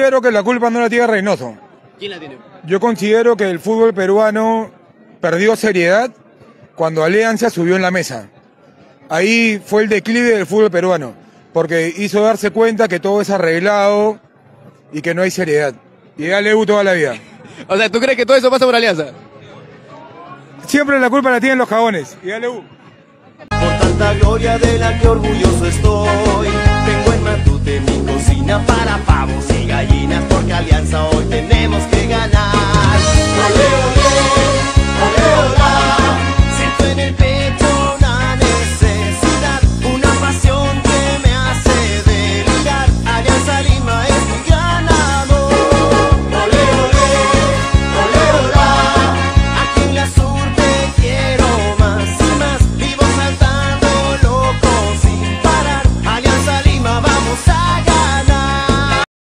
considero que la culpa no la tiene Reynoso. ¿Quién la tiene? Yo considero que el fútbol peruano perdió seriedad cuando Alianza subió en la mesa. Ahí fue el declive del fútbol peruano, porque hizo darse cuenta que todo es arreglado y que no hay seriedad. Y dale U toda la vida. O sea, ¿tú crees que todo eso pasa por Alianza? Siempre la culpa la tienen los jabones. Y dale U. Por tanta gloria de la que orgulloso estoy, tenemos que ganar.